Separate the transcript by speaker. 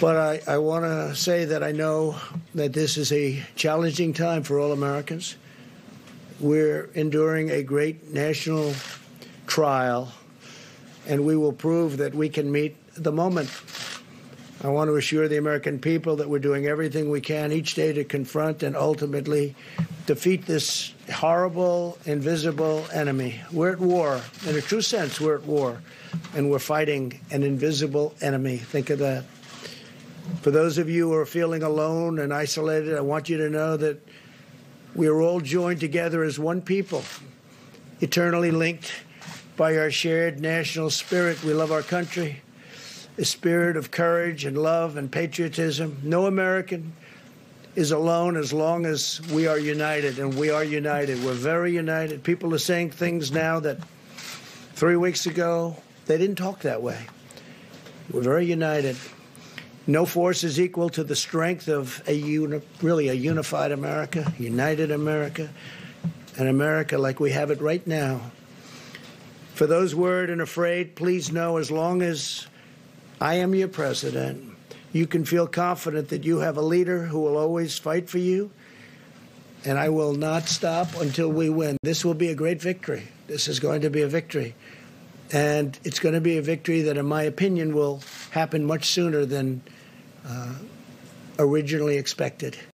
Speaker 1: But I, I want to say that I know that this is a challenging time for all Americans. We're enduring a great national trial, and we will prove that we can meet the moment. I want to assure the American people that we're doing everything we can each day to confront and ultimately defeat this horrible, invisible enemy. We're at war. In a true sense, we're at war, and we're fighting an invisible enemy. Think of that. For those of you who are feeling alone and isolated, I want you to know that we are all joined together as one people, eternally linked by our shared national spirit. We love our country, a spirit of courage and love and patriotism. No American is alone as long as we are united, and we are united. We're very united. People are saying things now that three weeks ago they didn't talk that way. We're very united. No force is equal to the strength of a uni- really a unified America, united America, an America like we have it right now. For those worried and afraid, please know as long as I am your president, you can feel confident that you have a leader who will always fight for you, and I will not stop until we win. This will be a great victory. This is going to be a victory. And it's going to be a victory that, in my opinion, will happen much sooner than Uh, originally expected.